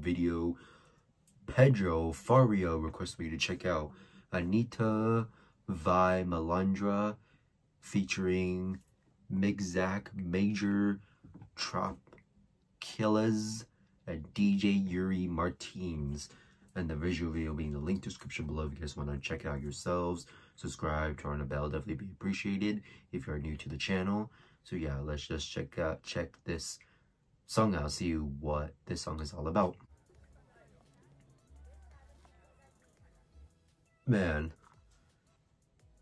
video. Pedro Fario requested me to check out Anitta Vai Malandra featuring Migzak Maejor Trop Killas and DJ Yuri Martins. And the visual video being the link description below if you guys want to check it out yourselves. Subscribe, turn on the bell, definitely be appreciated if you are new to the channel. So yeah, let's just check out check this song out, see what this song is all about. Man,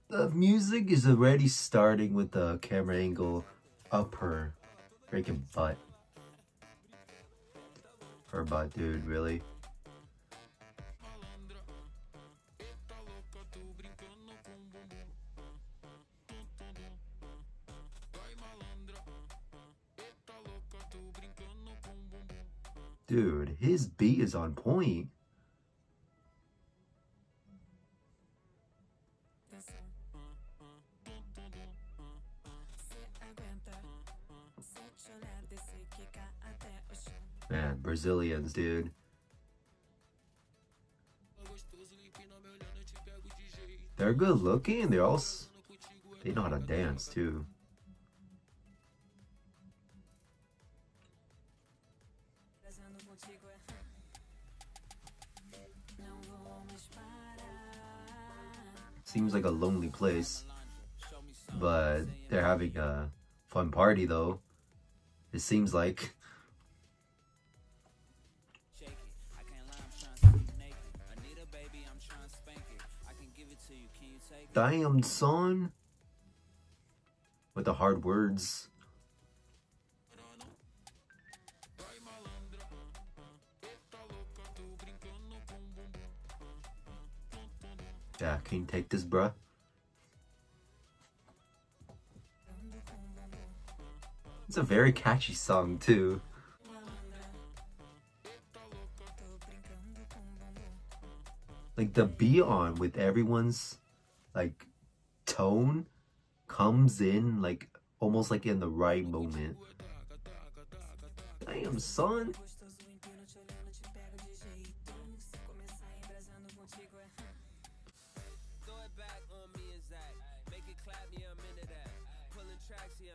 the music is already starting with the camera angle up her freaking butt. Her butt, dude, really? Dude, his beat is on point. Man, Brazilians, dude. They're good looking. They're all. They know how to dance too. Seems like a lonely place. But they're having a fun party though. It seems like. Damn, son. With the hard words. Yeah, can you take this, bruh? It's a very catchy song, too. Like, the be on with everyone's, like, tone comes in, like, almost like in the right moment. Damn, son.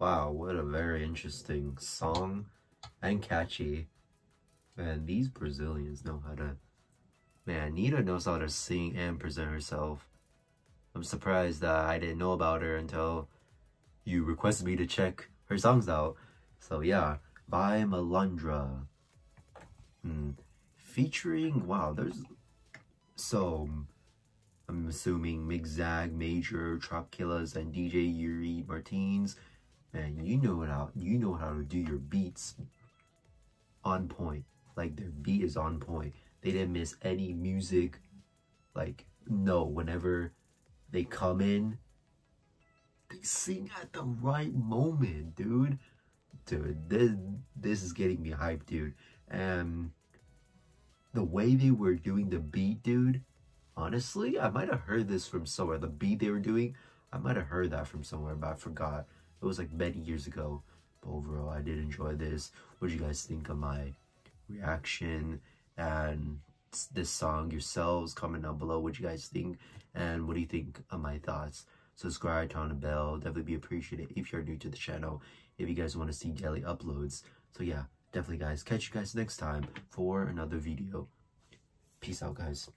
Wow, what a very interesting song and catchy. Man, these Brazilians know how to... Man, Nita knows how to sing and present herself. I'm surprised that I didn't know about her until you requested me to check her songs out. So yeah, Vai Malandra. Hmm. Featuring, wow, there's... So, I'm assuming Migzag, Maejor, Trop Killers, and DJ Yuri Martins. Man, you know how you know how to do your beats on point. Like their beat is on point. They didn't miss any music. Like no, whenever they come in, they sing at the right moment, dude. Dude, this this is getting me hyped, dude. And the way they were doing the beat, dude. Honestly, I might have heard this from somewhere. The beat they were doing, I might have heard that from somewhere, but I forgot. It was like many years ago. But overall, I did enjoy this. What do you guys think of my reaction and this song yourselves? Comment down below what you guys think and what do you think of my thoughts. Subscribe, turn on the bell. Definitely be appreciated if you're new to the channel. If you guys want to see daily uploads. So yeah, definitely guys. Catch you guys next time for another video. Peace out, guys.